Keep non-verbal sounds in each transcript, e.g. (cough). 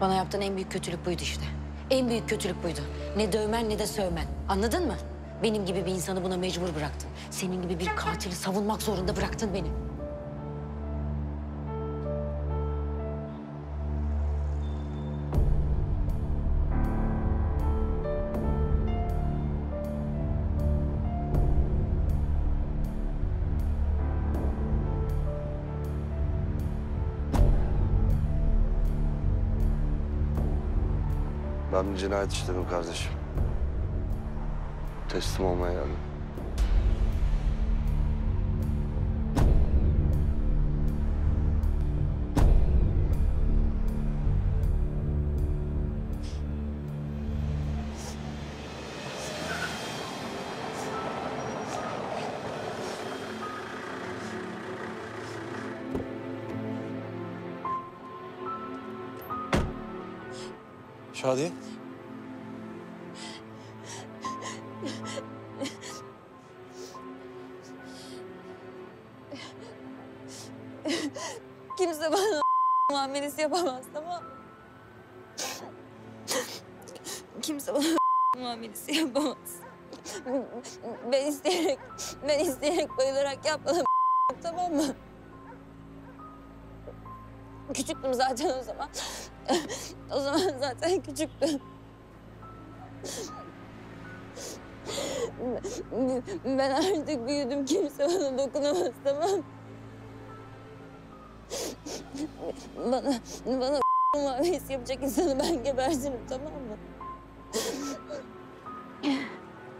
Bana yaptığın en büyük kötülük buydu işte. En büyük kötülük buydu. Ne dövmen ne de sövmen. Anladın mı? Benim gibi bir insanı buna mecbur bıraktın. Senin gibi bir katili savunmak zorunda bıraktın beni. Ben bir cinayet işledim kardeşim. Teslim olmaya geldim. Şadiye. Kimse bana (laughs) muamelesi yapamaz tamam mı? Kimse bana (laughs) muamelesi yapamaz. Ben isteyerek, ben isteyerek bayılarak yapmadım (laughs) tamam mı? Küçüktüm zaten o zaman. o zaman zaten küçüktüm. Ben artık büyüdüm. Kimse bana dokunamaz tamam? Bana, bana (laughs) muamelesi yapacak insanı ben gebertirim tamam mı?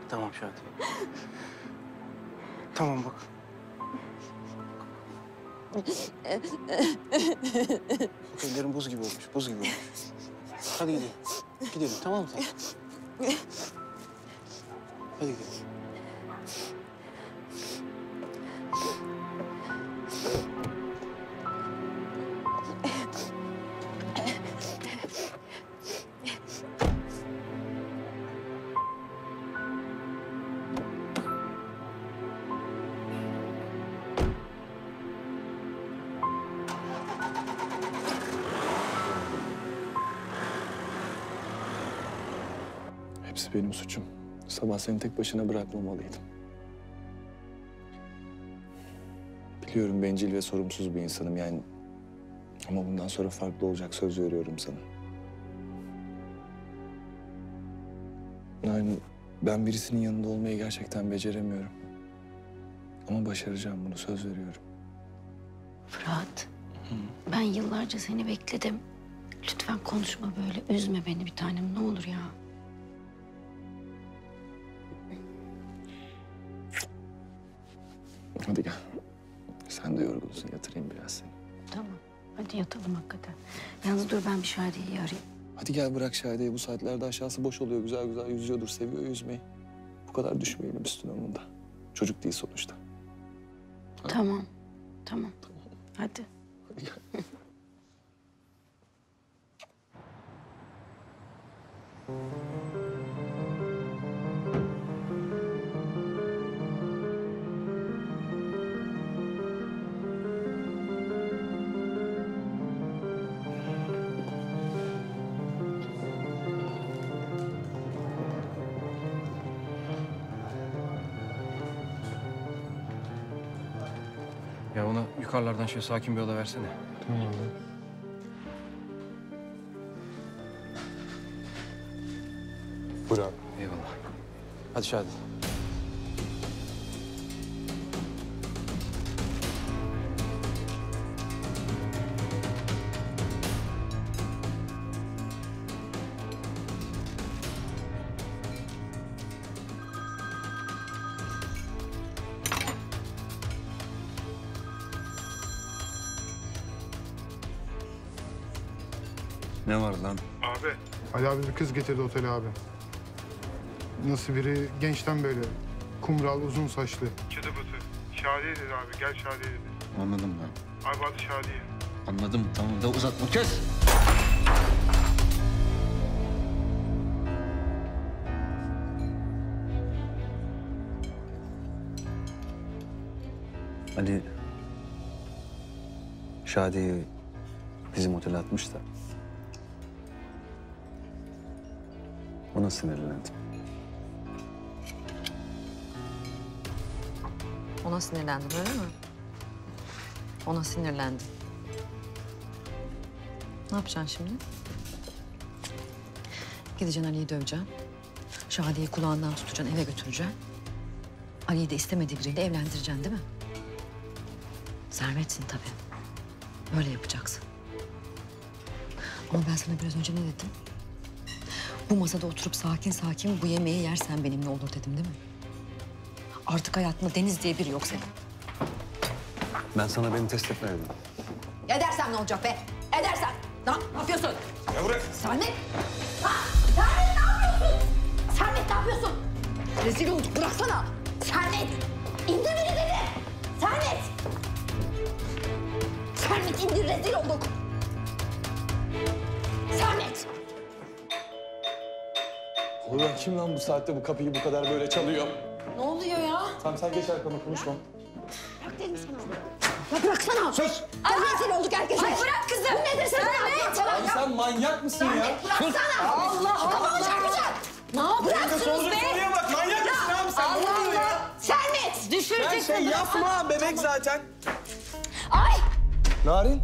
Tamam Şadiye. tamam bak. Bak ellerin buz gibi olmuş, buz gibi olmuş. Hadi gidelim. Gidelim tamam mı? Hadi gidelim. Hepsi benim suçum. Sabah seni tek başına bırakmamalıydım. Biliyorum bencil ve sorumsuz bir insanım yani. Ama bundan sonra farklı olacak söz veriyorum sana. Yani ben birisinin yanında olmayı gerçekten beceremiyorum. Ama başaracağım bunu söz veriyorum. Fırat, ben yıllarca seni bekledim. Lütfen konuşma böyle, üzme beni bir tanem ne olur ya. Hadi gel. Sen de yorgunsun yatırayım biraz seni. Tamam, hadi yatalım hakikaten. Yalnız dur ben bir Şadiye'yi arayayım. Hadi gel bırak Şahide'yi bu saatlerde aşağısı boş oluyor güzel güzel yüzüyordur seviyor yüzmeyi. Bu kadar düşmeyelim üstüne onun da. Çocuk değil sonuçta. Tamam, tamam. Hadi. Hadi gel. (laughs) Ya ona yukarılardan şöyle sakin bir oda versene. Buyur abi. Eyvallah. Hadi Şadiye. Ne var lan? Abi. Ali abi bir kız getirdi otele abi. Nasıl biri gençten böyle. Kumral, uzun saçlı. Çıtı pıtı. Şadiye dedi abi. Gel Şadiye dedi. Anladım ben. Abi adı Şadiye. Anladım tamam da uzatma kes. Ali Şadiye'yi bizim otele atmış da Ona sinirlendim. Ona sinirlendin öyle mi? Ona sinirlendin. Ne yapacaksın şimdi? Gideceksin Ali'yi döveceksin. Şadiye'yi kulağından tutacaksın, eve götüreceksin. Ali'yi de istemediği biriyle evlendireceksin değil mi? Servetsin tabii. Böyle yapacaksın. Ama ben sana biraz önce ne dedim? Bu masada oturup sakin sakin bu yemeği yersen benimle olur dedim değil mi? Artık hayatında Deniz diye biri yok senin. Ben sana beni test etme dedim. Edersen ne olacak be? Edersen. Ne, ne yapıyorsun? Ya bırak. Sermet. Ha, Sermet ne yapıyorsun? Sermet ne yapıyorsun? Rezil olduk bıraksana. Sermet. İndir beni dedi. Sermet. Sermet indir rezil olduk. Ulan kim lan bu saatte bu kapıyı bu kadar böyle çalıyor? Ne oluyor ya? Tamam sen geç arkama konuşma. Ya bıraksana. Sus. Ay rezil olduk herkese. Ay bırak kızım. Bu nedir Sermet? Abi sen manyak mısın ya? Bıraksana. Allah Allah. çarpacak. Ne yapıyorsunuz be? Soruya bak manyak mısın abi sen? Allah Allah. Sermet. Düşüreceksin. Şey yapma bebek zaten. Ay. Narin.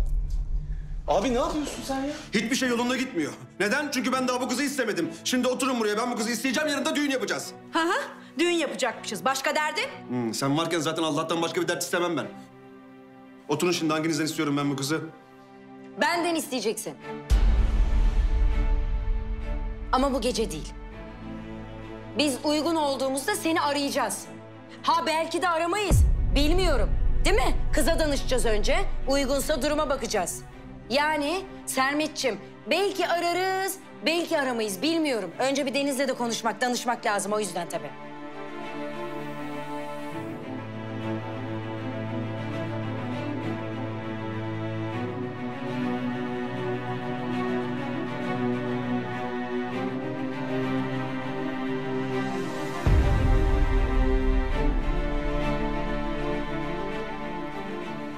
Abi ne yapıyorsun sen ya? Hiçbir şey yolunda gitmiyor. Neden? Çünkü ben daha bu kızı istemedim. Şimdi oturun buraya. Ben bu kızı isteyeceğim. Yarın da düğün yapacağız. Hı hı. Düğün yapacakmışız. Başka derdin? Hmm, sen varken zaten Allah'tan başka bir dert istemem ben. Oturun şimdi hanginizden istiyorum ben bu kızı? Benden isteyeceksin. Ama bu gece değil. Biz uygun olduğumuzda seni arayacağız. Ha belki de aramayız. Bilmiyorum. Değil mi? Kıza danışacağız önce. Uygunsa duruma bakacağız. Yani Sermetçim belki ararız, belki aramayız. Bilmiyorum. Önce bir Deniz'le de konuşmak, danışmak lazım o yüzden tabii.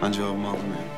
Ben cevabımı aldım ya.